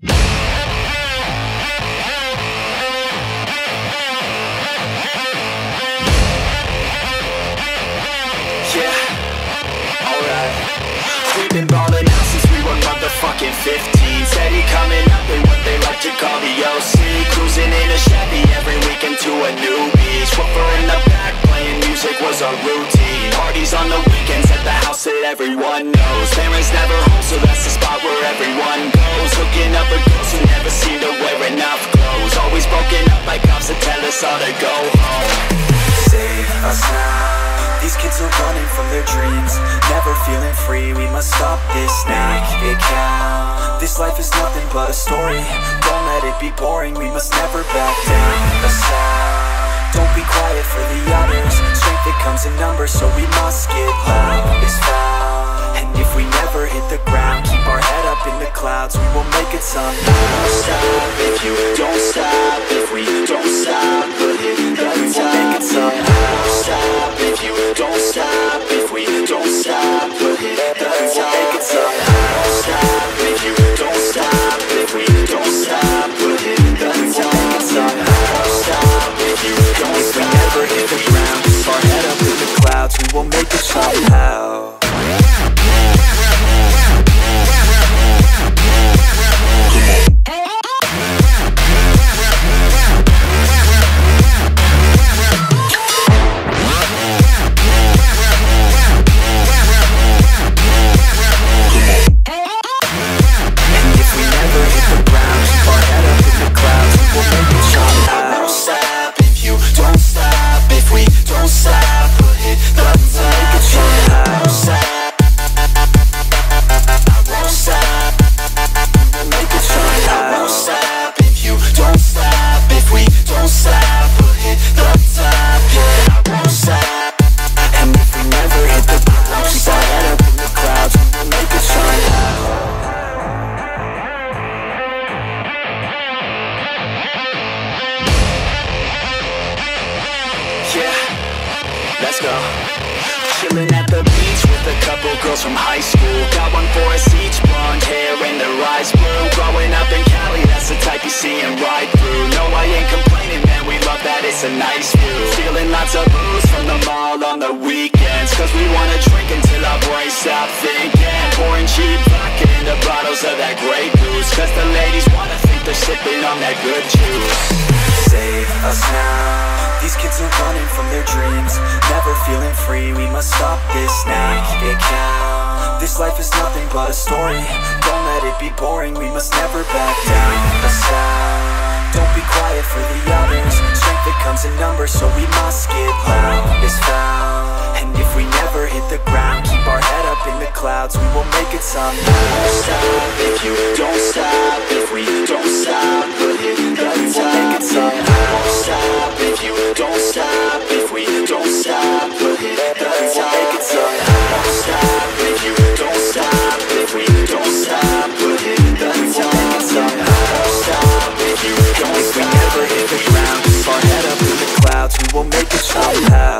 Yeah, alright. We've been ballin' out since we were motherfucking 15 Steady coming up in what they like to call the OC Cruising in a Chevy every weekend to a new beach. Woofer in the back playing music was our routine. Parties on the weekends at the house that everyone knows. Parents never so that's the spot where everyone goes. Hooking up with girls who never seem to wear enough clothes. Always broken up by cops that tell us all to go home. Save us now. These kids are running from their dreams. Never feeling free, we must stop this. Now it count. This life is nothing but a story. Don't let it be boring, we must never back down. Don't be quiet for the others. Strength that comes in numbers, so we must get loud. Is found And if we never hit the ground Keep our head up in the clouds, we will make it somehow stop if you don't stop If we don't stop, we'll hit the We will top make it somehow. Don't stop if you don't stop If we don't stop, we'll hit the We will top make it somehow. Don't stop if you don't stop If we don't stop, we'll hit the We will top make it somehow. Don't stop if you don't If we never hit the ground Keep our head up in the clouds We will make it somehow go. Chillin' at the beach with a couple girls from high school. Got one for us each, blonde hair and their eyes blue. Growing up in Cali, that's the type you see and ride through. No, I ain't complaining, man, we love that, it's a nice view. Feeling lots of booze from the mall on the weekends. Cause we wanna drink until our brains stop thinking. Pouring cheap vodka into bottles of that Grey Goose Cause the ladies wanna think they're sipping on that good juice. Save us now. These kids are running from their dreams Never feeling free, we must stop this now it count. This life is nothing but a story. Don't let it be boring, we must never back down. A sound. Don't be quiet for the others. Strength that comes in numbers, so we must get loud. Is found. And if we never hit the ground Keep our head up in the clouds, we will make it somehow somehow